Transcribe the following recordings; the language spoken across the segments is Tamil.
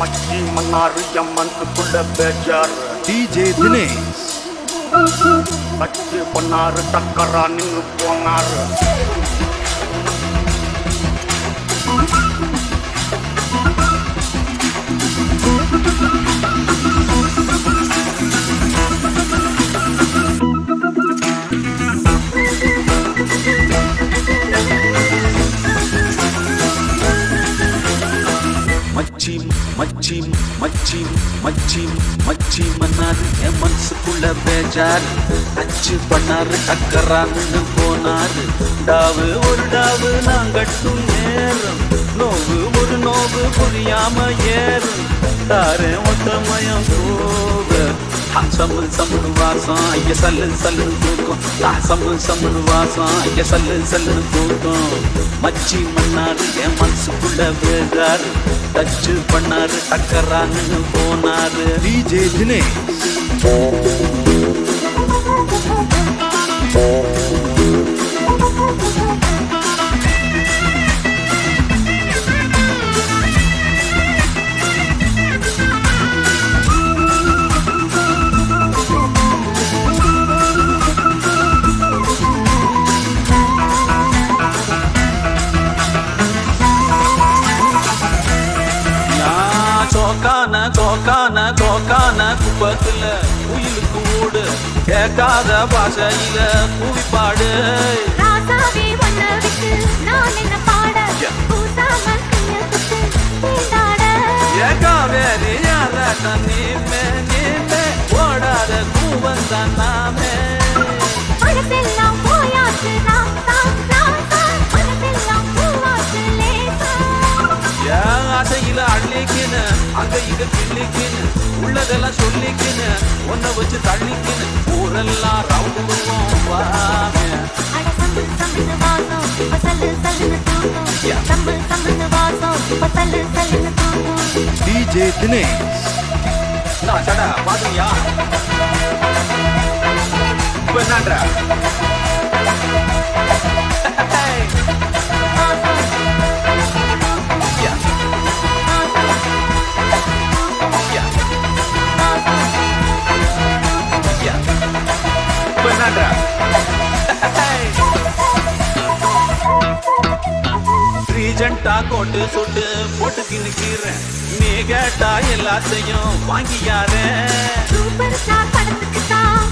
மச்சி மன்னாரு என் மனசுக்குள்ள பேஜார் டிஜே தினேஷ் வச்சு பண்ணாரு டக்கரா நின்னு மச்சி மச்சி மச்சி மன்னாரு என் மனசுக்குள்ள பேஜார் அச்சு பண்ணாரு டக்கரான்னு போனாரு. டாவு ஒரு டாவு நான் கட்டும் நேரம். நோவு ஒரு நோவு புரியாம ஏறும். தாரே ஒத்தமயம் போக சம்மு சம்முனு வாசம் ஐய சல்லு சல்லுன்னு தூக்கம் தா சம்மு சம்முனு வாசம் ஐய சல்லு சல்லுன்னு தூக்கம் மச்சி மன்னாரு என் மனசுக்குள்ள வேறாரு டச்சு பண்ணாரு டக்கரான்னு போனாரு. டிஜே தினேஷ் குப்பத்துல உயிலுக்கு ஓடு. கேட்காத பாஷையில கூவிப்பாடு. ராசாவே இங்க கிள்ளிக்கின்னு உள்ளதெல்லாம் சொல்லிக்கின்னு உன்னை வச்சு தள்ளிக்கின்னு ஊரெல்லாம் ரவுடுவோம் வாமே அட சம்பு சம்புன்னு வாசம். இப்ப சல்லு சல்லுன்னு தூக்கும். சம்பு சம்புன்னு வாசம். இப்ப சல்லு சல்லுன்னு தூக்கும். டிஜே தினேஷ். நான் சடா பாத்துறியா இப்ப என்னன்ற? ரீஜெண்டா கோட்டு சுட்டு போட்டு நிக்கிறேன் நீ கேட்டா எல்லாத்தையும் வாங்கியாரேன் சூப்பர் ஸ்டார் படத்துக்கு தான்.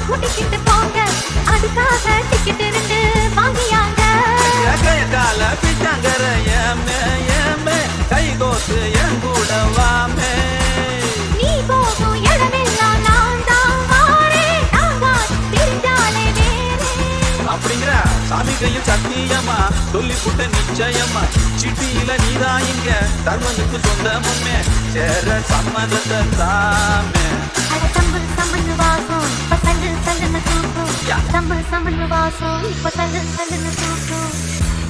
அப்படிங்கிற சாமி கையில் சத்தியமா? சொல்லி புட்ட நிச்சயமா? சிட்டியில நீதான் இங்க? தர்மனுக்கு சொந்த முன்னே சேர சம்மதத்தை தாமே.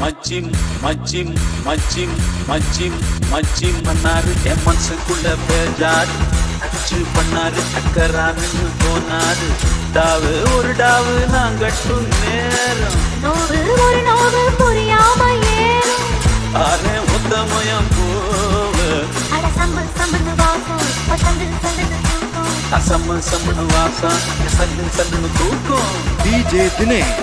மச்சிம் மச்சிம் மச்சிம் மச்சிம் மச்சிம் பண்ணாரு என் மனசுக்குள்ள பேஜாரு. அச்சு பண்ணாரு. சக்கரான்னு போனாரு டாவு ஒரு டாவு நான் கட்டும் நேரம். நோவு ஒரு நோவு புரியாம ஏறும். ஆரே உத்தமயம் போவு. அட சம்பு சம்புன்னு வாசம். இப்ப சல்லு சல்லுன்னு தூக்கும். அசம்ம சம்மனு வாசம். சல்லு சல்லுன்னு தூக்கும். டிஜே தினேஷ்.